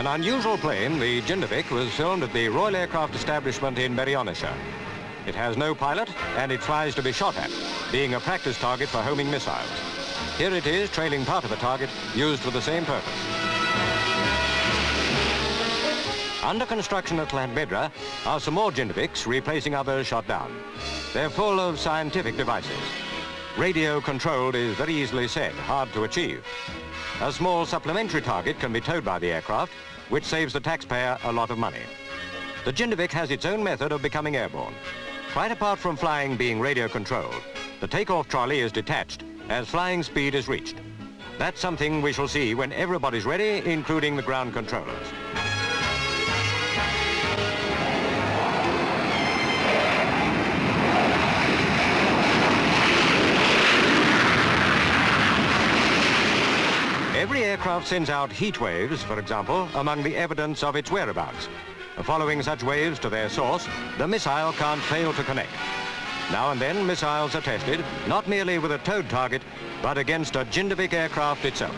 An unusual plane, the Jindivik, was filmed at the Royal Aircraft Establishment in Merionethshire. It has no pilot and it flies to be shot at, being a practice target for homing missiles. Here it is, trailing part of a target used for the same purpose. Under construction at Llanbedr are some more Jindiviks replacing others shot down. They're full of scientific devices. Radio controlled is very easily said, hard to achieve. A small supplementary target can be towed by the aircraft, which saves the taxpayer a lot of money. The Jindivik has its own method of becoming airborne. Quite apart from flying being radio controlled, the takeoff trolley is detached as flying speed is reached. That's something we shall see when everybody's ready, including the ground controllers. Aircraft sends out heat waves, for example, among the evidence of its whereabouts. Following such waves to their source, the missile can't fail to connect. Now and then, missiles are tested, not merely with a towed target, but against a Jindivik aircraft itself.